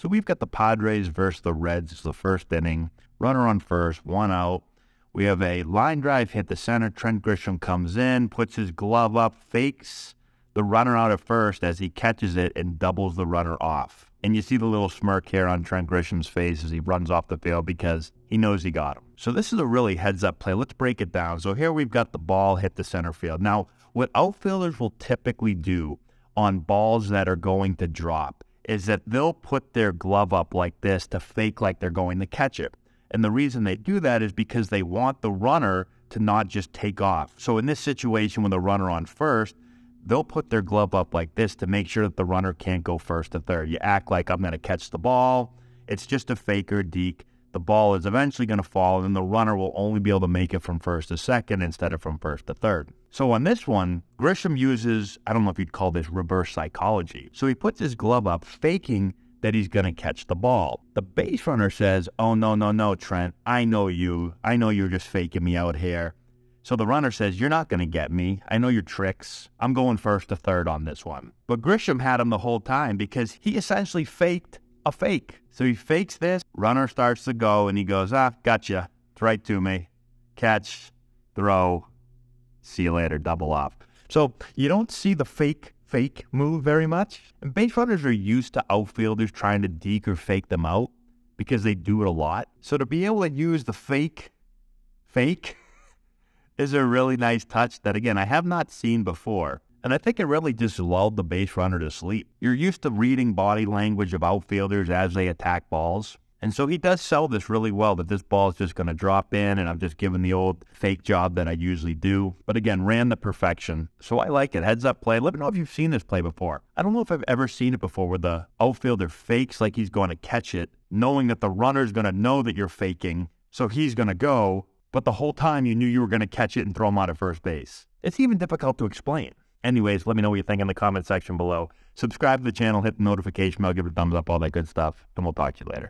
So we've got the Padres versus the Reds. It's the first inning. Runner on first, one out. We have a line drive hit the center. Trent Grisham comes in, puts his glove up, fakes the runner out at first as he catches it and doubles the runner off. And you see the little smirk here on Trent Grisham's face as he runs off the field because he knows he got him. So this is a really heads up play. Let's break it down. So here we've got the ball hit the center field. Now, what outfielders will typically do on balls that are going to drop is that they'll put their glove up like this to fake like they're going to catch it. And the reason they do that is because they want the runner to not just take off. So in this situation with the runner on first, they'll put their glove up like this to make sure that the runner can't go first to third. You act like I'm going to catch the ball. It's just a faker deke the ball is eventually going to fall, and the runner will only be able to make it from first to second instead of from first to third. So on this one, Grisham uses, I don't know if you'd call this reverse psychology. So he puts his glove up, faking that he's going to catch the ball. The base runner says, Oh, no, no, no, Trent. I know you. I know you're just faking me out here. So the runner says, You're not going to get me. I know your tricks. I'm going first to third on this one. But Grisham had him the whole time because he essentially faked a fake. So he fakes this. Runner starts to go, and he goes, ah, gotcha. It's right to me. Catch, throw, see you later, double off. So you don't see the fake fake move very much. And base runners are used to outfielders trying to deke or fake them out because they do it a lot. So to be able to use the fake fake is a really nice touch that again I have not seen before. And I think it really just lulled the base runner to sleep. You're used to reading body language of outfielders as they attack balls. And so he does sell this really well that this ball is just going to drop in and I'm just giving the old fake job that I usually do. But again, ran the perfection. So I like it. Heads up play. Let me know if you've seen this play before. I don't know if I've ever seen it before where the outfielder fakes like he's going to catch it, knowing that the runner's going to know that you're faking. So he's going to go. But the whole time you knew you were going to catch it and throw him out at first base. It's even difficult to explain. Anyways, let me know what you think in the comment section below. Subscribe to the channel, hit the notification bell, give it a thumbs up, all that good stuff, and we'll talk to you later.